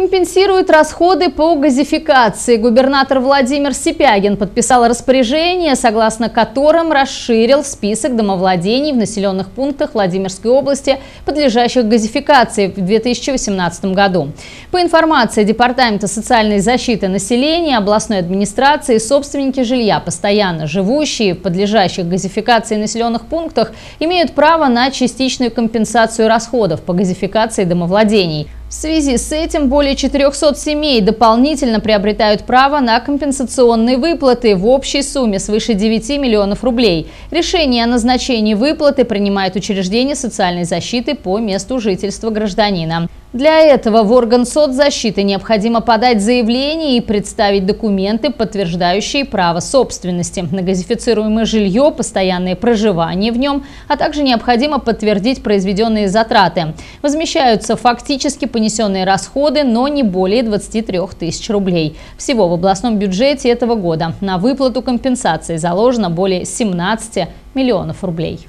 компенсирует расходы по газификации? Губернатор Владимир Сипягин подписал распоряжение, согласно которым расширил список домовладений в населенных пунктах Владимирской области, подлежащих газификации в 2018 году. По информации Департамента социальной защиты населения, областной администрации, собственники жилья, постоянно живущие в подлежащих газификации населенных пунктах, имеют право на частичную компенсацию расходов по газификации домовладений – в связи с этим более 400 семей дополнительно приобретают право на компенсационные выплаты в общей сумме свыше 9 миллионов рублей. Решение о назначении выплаты принимает учреждение социальной защиты по месту жительства гражданина. Для этого в орган соцзащиты необходимо подать заявление и представить документы, подтверждающие право собственности на газифицируемое жилье, постоянное проживание в нем, а также необходимо подтвердить произведенные затраты. Возмещаются фактически понесенные расходы, но не более 23 тысяч рублей. Всего в областном бюджете этого года на выплату компенсации заложено более 17 миллионов рублей.